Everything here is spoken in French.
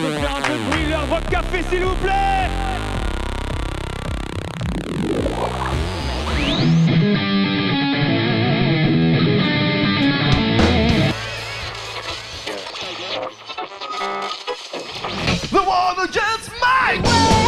peut faire un peu de bruit, leur votre café s'il vous plaît The war against my will!